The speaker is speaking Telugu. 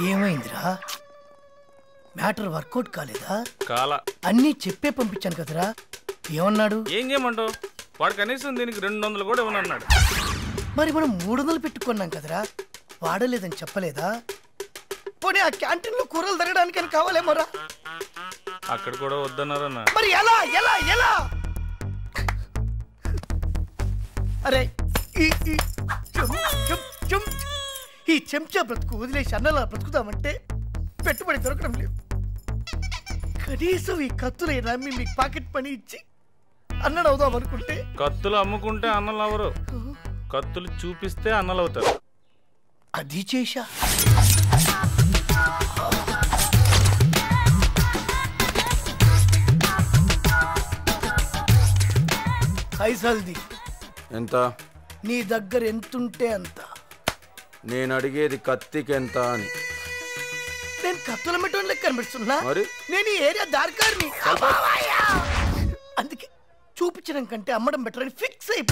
ఏమైందిరా? మ్యాటర్ వర్కౌట్ కాలేదా? కాల. అన్నీ చెప్పే పంపించాను కదరా. ఏమన్నాడు? ఏం చేయమంటావు వాడు కనీసం దీనికి రెండు వందలు కూడా ఇవ్వనన్నాడు. మరి మనం మూడు వందలు పెట్టుకున్నాం కదరా. వాడలేదని చెప్పలేదా? పోనీ ఆ క్యాంటీన్లో కూరలు తరగడానికి అని కావాలేమోరా అక్కడ కూడా వద్దన్నారన్న. మరి ఎలా ఎలా ఎలా? అరే ఈ. చెంచా బ్రతుకు వదిలేసి అన్నలా బ్రతుకుదామంటే పెట్టుబడి దొరకడం లేదు. కనీసం ఈ కత్తులే నమ్మి మీకు పాకెట్ పని ఇచ్చి అన్నడు అవుదాం అనుకుంటే కత్తులు అమ్ముకుంటే అన్నలు అవరు కత్తులు చూపిస్తే అన్నలు అవుతారు. అది చేశా. హైసల్ది ఎంత? నీ దగ్గర ఎంతుంటే అంత. నేను అడిగేది కత్తికి ఎంత అని. నేను కత్తుల మెట్టం లెక్క కనిపిస్తున్నా. మరి? నేను ఈ ఏరియా దారికారిని. అందుకే చూపించడం కంటే అమ్మడం బెటర్ అని ఫిక్స్ అయిపో